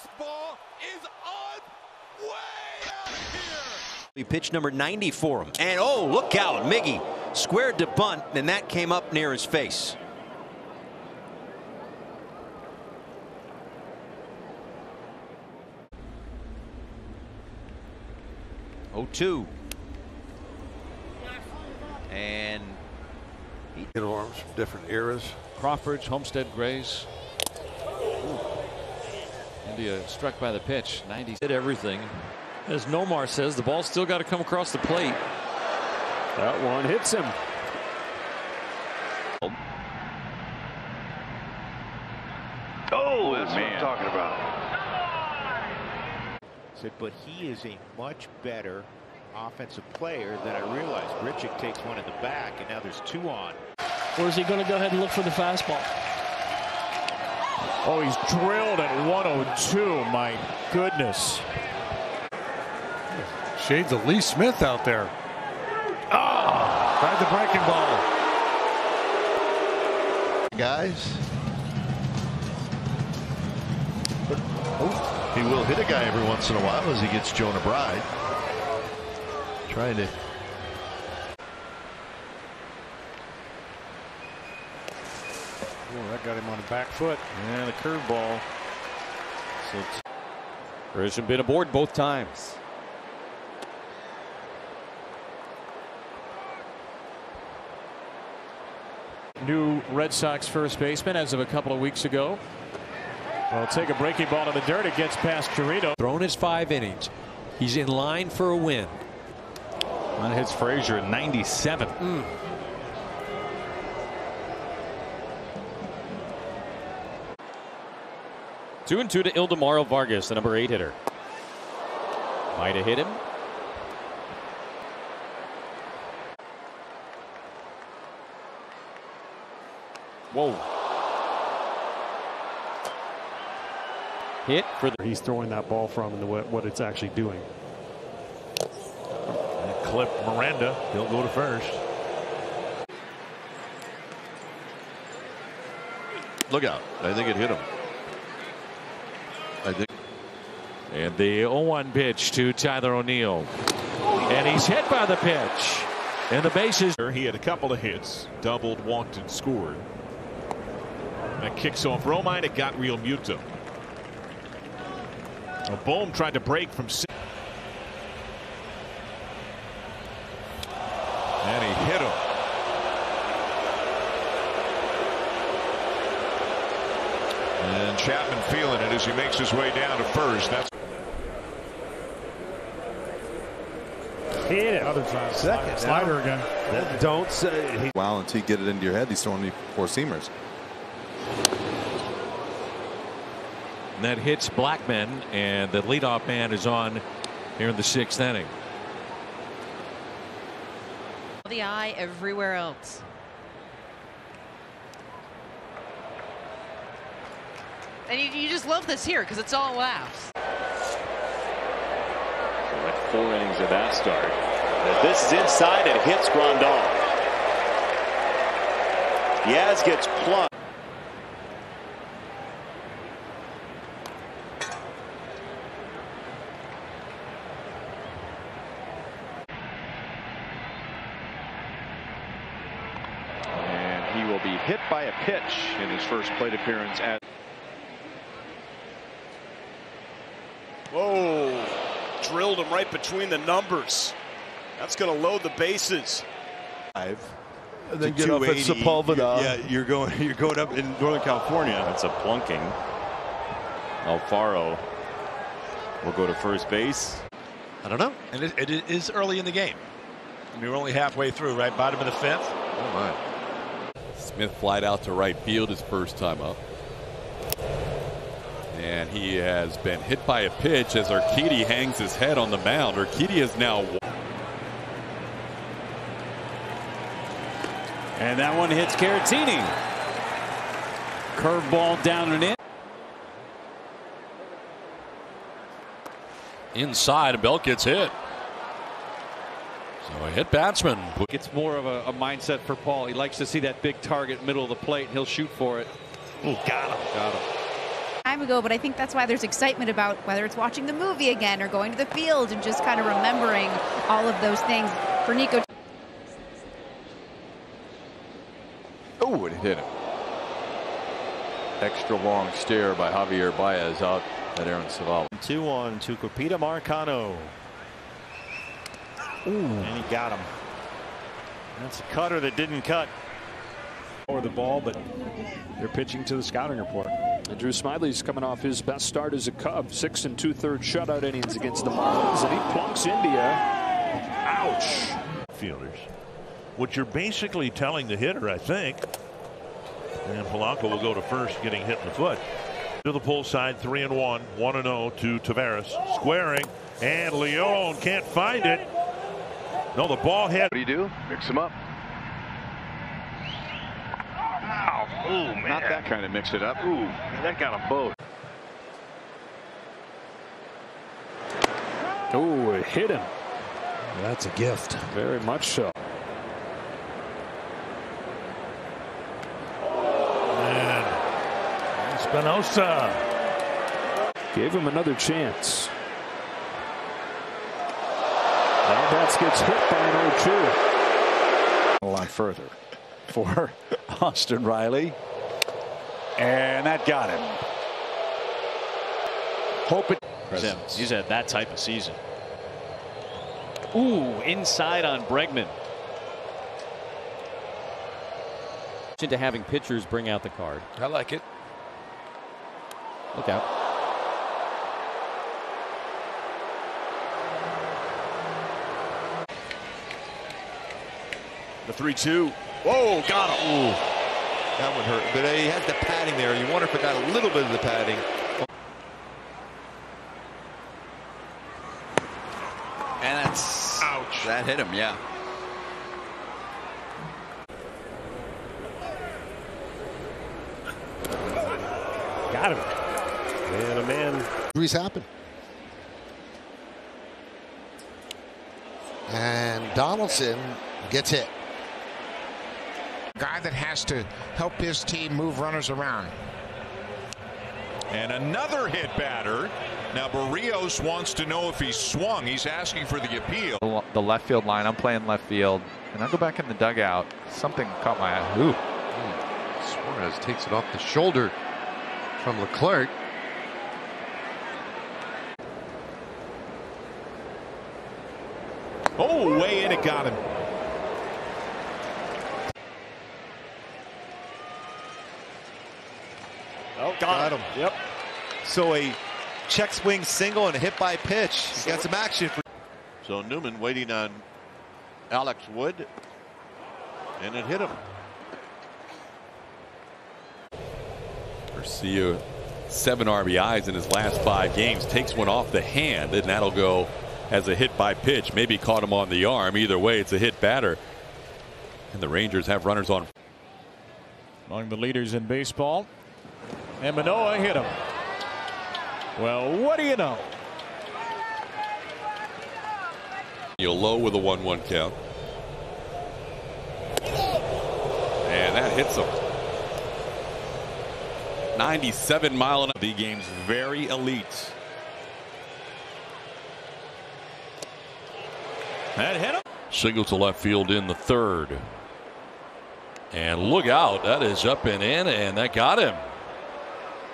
This ball is on way out here. We pitched number 90 for him. And oh, look out. Miggy squared to bunt, and that came up near his face. Oh two. And Get arms from different eras. Crawford's, Homestead Grays. India uh, struck by the pitch. 90 Did everything. As Nomar says, the ball's still got to come across the plate. That one hits him. Oh, that's what I'm talking about. Said, but he is a much better offensive player than I realized. Grichuk takes one in the back, and now there's two on. Or is he going to go ahead and look for the fastball? Oh, he's drilled at 102. My goodness. Shades of Lee Smith out there. Ah, tried the breaking ball. Guys. Oh, he will hit a guy every once in a while as he gets Jonah Bride. Trying to that got him on the back foot. And the curveball. So Grisham been aboard both times. New Red Sox first baseman as of a couple of weeks ago. Well, take a breaking ball to the dirt. It gets past Chirino. Thrown his five innings. He's in line for a win. That hits Frazier at 97. Mm. Two and two to Ildemaro Vargas, the number eight hitter. Might have hit him. Whoa. Hit for the He's throwing that ball from and the, what it's actually doing. clip Miranda. He'll go to first. Look out. I think it hit him. I think. And the 0-1 pitch to Tyler O'Neill. And he's hit by the pitch. And the bases. He had a couple of hits, doubled, walked, and scored. That kicks off Romine. It got Realmuto. Well, Bohm tried to break from. si- And he hit him. And Chapman feeling it as he makes his way down to first. That's Hit it. Other time. Second. Slider again. Don't say he. Wow, until you get it into your head, he's throwing me four seamers. And that hits Blackmon, and the leadoff man is on here in the sixth inning. The eye everywhere else. And you, you just love this here because it's all laughs. Four innings of that start. But this is inside and hits Grandal. Yaz gets plucked. And he will be hit by a pitch in his first plate appearance at. Whoa. Drilled him right between the numbers. That's going to load the bases. Five. And then get up at Sepulveda. Yeah, you're going you're going up in Northern California. That's a plunking. Alfaro will go to first base. I don't know. And it, it is early in the game. I mean, we're only halfway through, right? Bottom of the fifth. Oh my. Smith flied out to right field his first time up. And he has been hit by a pitch as Urquidy hangs his head on the mound. Urquidy is now. And that one hits Caratini. Curveball down and in. Inside, a Belt gets hit. So a hit batsman. It's more of a, a mindset for Paul. He likes to see that big target middle of the plate, and he'll shoot for it. Oh, got him. Got him. I'm time ago, but I think that's why there's excitement about whether it's watching the movie again or going to the field and just kind of remembering all of those things for Nico. Oh, it hit him. Extra long stare by Javier Baez out at Aaron Saval. Two on Tucupita Marcano. Ooh. And he got him. That's a cutter that didn't cut. Or the ball, but they're pitching to the scouting report. And Drew Smyly's coming off his best start as a Cub. Six and two thirds shutout innings against the Marlins, and he plunks India. Ouch. Fielders. What you're basically telling the hitter, I think. And Polanco will go to first, getting hit in the foot. To the pull side, three and one, one and zero to Taveras, squaring, and Leone can't find it. No, the ball hit. What do you do? Mix him up. Ooh, man. Not that kind of mix it up. Ooh, that got them both. Oh, it hit him. That's a gift. Very much so. And Espinosa. Gave him another chance. That gets hit by an 0-2. A lot further for Austin Riley. And that got him. Hope it. He's had that type of season. Ooh, inside on Bregman. Into having pitchers bring out the card. I like it. Look out. The 3 2. Whoa, got him. Ooh, that one hurt. But he has the padding there. You wonder if it got a little bit of the padding. And that's. Ouch. That hit him, yeah. Got him. And a man. Injuries happen. And Donaldson gets hit. Guy that has to help his team move runners around. And another hit batter. Now Barrios wants to know if he's swung. He's asking for the appeal. The left field line. I'm playing left field. And I go back in the dugout. Something caught my eye. Ooh. Suarez takes it off the shoulder from Leclerc. Oh, way in, it got him. Oh, got, him. Yep. So a check swing single and a hit by pitch. He's got some action. For So Newman waiting on Alex Wood. And it hit him. Garcia, seven RBIs in his last five games, takes one off the hand, and that'll go as a hit by pitch. Maybe caught him on the arm. Either way, it's a hit batter. And the Rangers have runners on. Among the leaders in baseball. And Manoah hit him. Well, what do you know? You'll low with a 1 1 count. And that hits him. 97 mile an hour. The game's very elite. That hit him. Single to left field in the third. And look out. That is up and in, and that got him.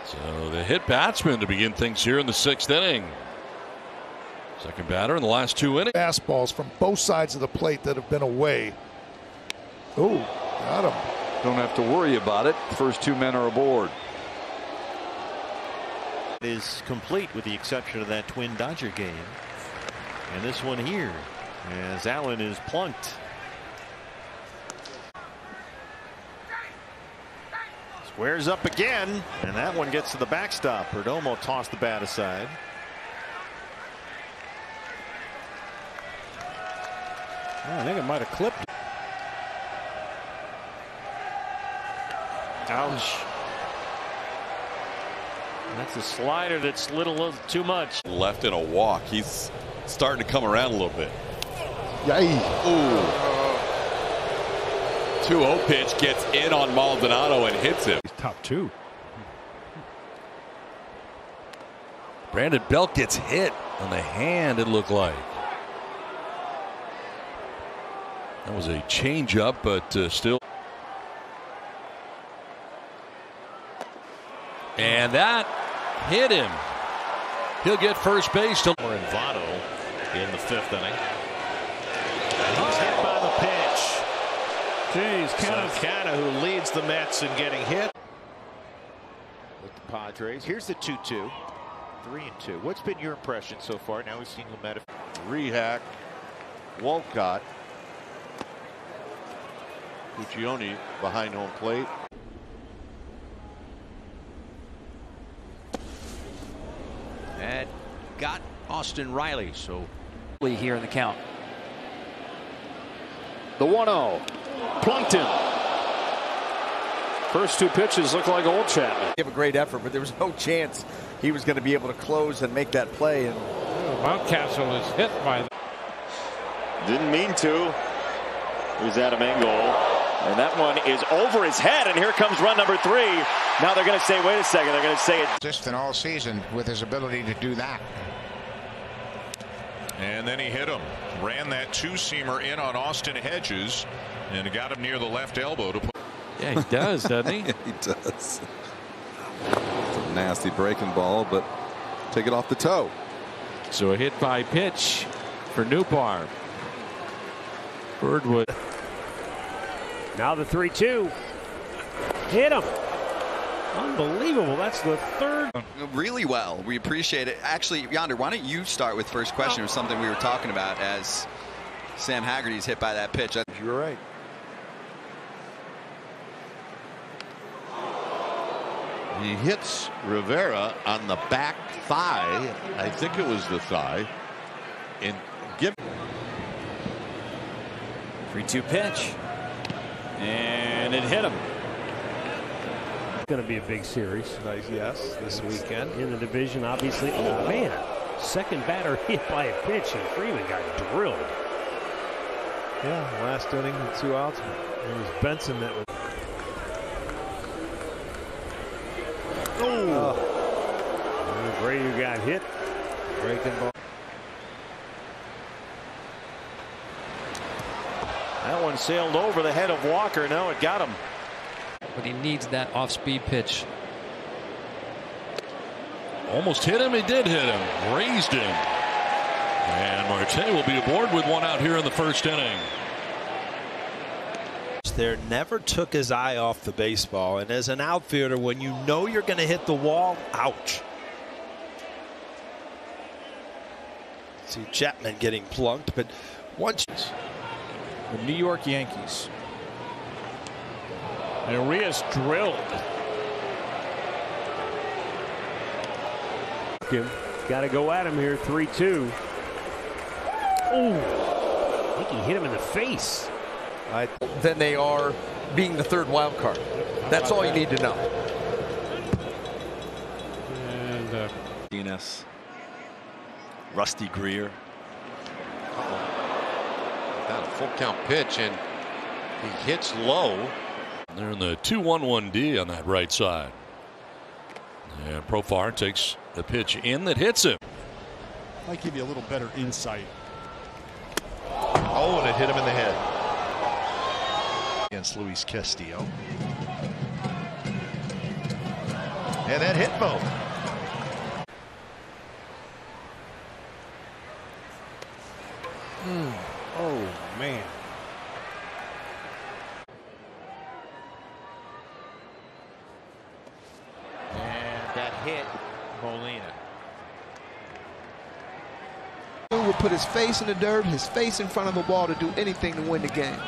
So the hit batsman to begin things here in the sixth inning. Second batter in the last two innings. Fastballs from both sides of the plate that have been away. Oh, got him. Don't have to worry about it. First two men are aboard. Is complete with the exception of that twin Dodger game. And this one here as Allen is plunked. Squares up again, and that one gets to the backstop. Perdomo tossed the bat aside. I think it might have clipped. Ouch. That's a slider that slid a little too much. Left in a walk. He's starting to come around a little bit. Yay. Ooh. 2-0 pitch gets in on Maldonado and hits him. He's top two. Brandon Belt gets hit on the hand, it looked like. That was a changeup, but uh, still. And that hit him. He'll get first base to. Or in Votto in the fifth inning. He's hit by the pitch. Jeez, Canha. Canha, who leads the Mets in getting hit. With the Padres. Here's the 2 2. 3 and 2. What's been your impression so far? Now we've seen Lametta. Rehack, Wolcott, Puccioni behind home plate. And got Austin Riley. So here in the count. The 1 0. Plunked him. First two pitches look like old Chapman. Give a great effort, but there was no chance he was going to be able to close and make that play. And Mountcastle is hit by. The Didn't mean to. Here's Adam Engel. And that one is over his head. And here comes run number three. Now they're going to say, wait a second. They're going to say it. Just in all season with his ability to do that. And then he hit him. Ran that two-seamer in on Austin Hedges and got him near the left elbow to put. Yeah, he does, doesn't he? yeah, he does. It's a nasty breaking ball, but take it off the toe. So a hit by pitch for Newbar. Birdwood. Now the 3 2. Hit him. Unbelievable. That's the third. Really well. We appreciate it. Actually, Yonder, why don't you start with first question or something we were talking about as Sam Haggerty's hit by that pitch. You were right. He hits Rivera on the back thigh. I think it was the thigh. And give 3 2 pitch. And it hit him. It's going to be a big series. Nice, yes, this weekend. In the division, obviously. Oh, man. Second batter hit by a pitch, and Freeman got drilled. Yeah, last inning, two outs. It was Benson that was. Oh. Brady got hit. Breaking ball. That one sailed over the head of Walker. No, it got him. But he needs that off speed pitch. Almost hit him. He did hit him. Raised him. And Marte will be aboard with one out here in the first inning. There never took his eye off the baseball. And as an outfielder, when you know you're going to hit the wall, ouch. See Chapman getting plunked, but once. The New York Yankees. And Arias drilled. Got to go at him here. 3 2. Oh, I think he hit him in the face. I, than they are being the third wild card. That's all you need to know. And uh, DNS. Rusty Greer. Got a full count pitch and he hits low. They're in the 2 1 1 D on that right side. And Profar takes the pitch in that hits him. Might give you a little better insight. Oh, and it hit him in the head. Against Luis Castillo. And that hit Mo. Man. And that hit Molina. Who would put his face in the dirt, his face in front of the ball to do anything to win the game.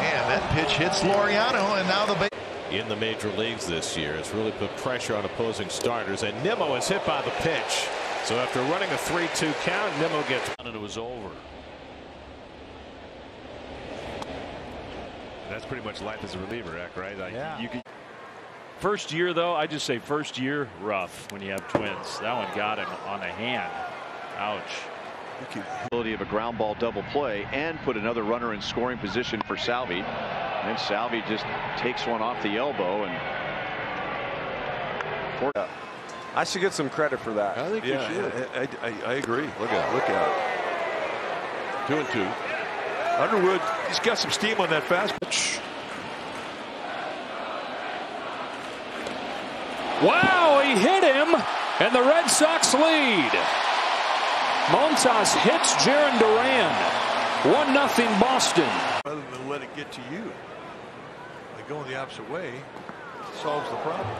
And that pitch hits Laureano, and now the in the major leagues this year. It's really put pressure on opposing starters. And Nimmo is hit by the pitch. So after running a 3-2 count, Nimmo gets and it was over. That's pretty much life as a reliever, Eck, right? Like, Yeah. You can, First year, though, I just say first year, rough when you have twins. That one got him on the hand. Ouch. ability of a ground ball double play and put another runner in scoring position for Salvy. And Salvy just takes one off the elbow and. I should get some credit for that. I think Yeah, you should. I, I, I, I agree. Look out! Look out! Two and two. Underwood, he's got some steam on that fastball. Wow, he hit him, and the Red Sox lead. Montas hits Jarren Duran. 1 nothing Boston. Rather than let it get to you, by going the opposite way, solves the problem.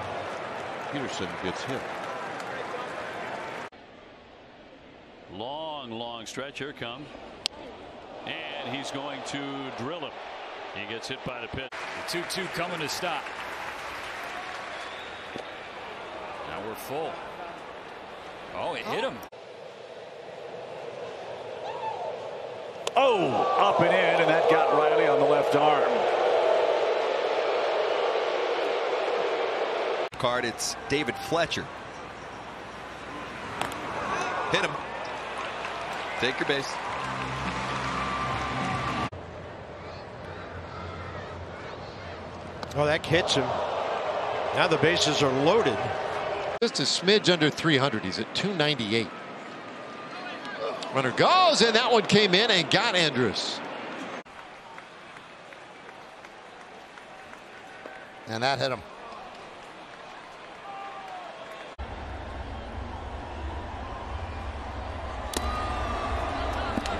Peterson gets hit. Long, long stretch. Here comes. And he's going to drill him. He gets hit by the pitch. The 2 2 coming to stop. Now we're full. Oh, it hit him. Oh, up and in, and that got Riley on the left arm. Card, it's David Fletcher. Hit him. Take your base. Oh, that hits him. Now the bases are loaded. Just a smidge under 300. He's at 298. Runner goes, and that one came in and got Andrus. And that hit him.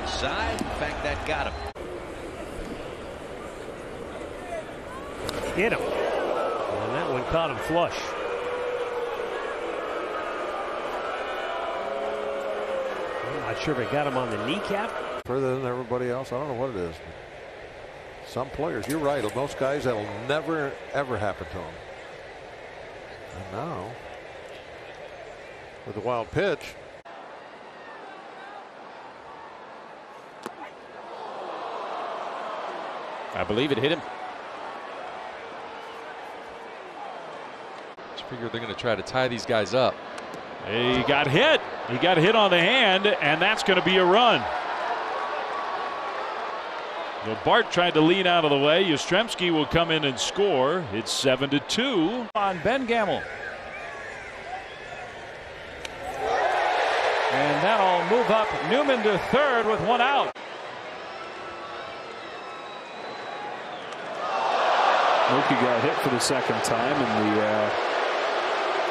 Inside. In fact, that got him. Hit him. And that one caught him flush. I'm not sure if it got him on the kneecap. Further than everybody else, I don't know what it is. Some players, you're right. Most guys, that'll never ever happen to them. And now, with the wild pitch, I believe it hit him. Figure they're going to try to tie these guys up. He got hit. He got hit on the hand, and that's going to be a run. So Bart tried to lean out of the way. Yastrzemski will come in and score. It's 7 to 2 on Ben Gamel. And that'll move up Newman to third with one out. Mookie got hit for the second time, and the uh,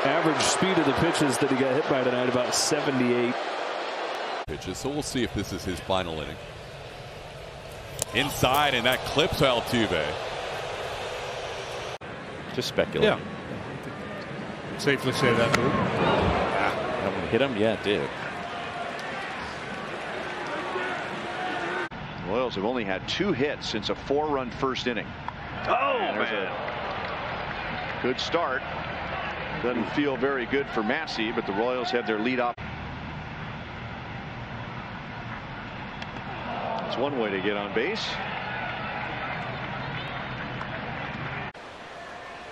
average speed of the pitches that he got hit by tonight about 78. Pitches, so we'll see if this is his final inning. Inside, and that clips Altuve. Just speculate. Yeah. Safely say that. That one hit him? Yeah, it did. Royals have only had two hits since a four-run first inning. Oh, man. a good start. Doesn't feel very good for Massey, but the Royals have their lead up. It's one way to get on base.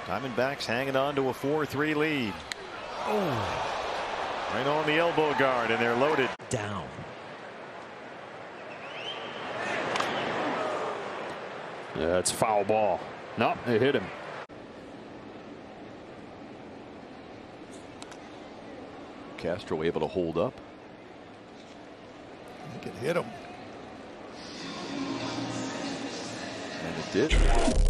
Diamondbacks hanging on to a 4-3 lead. Oh. Right on the elbow guard, and they're loaded. Down. Yeah, it's foul ball. No, it hit him. Castro able to hold up. you can hit him. And it did.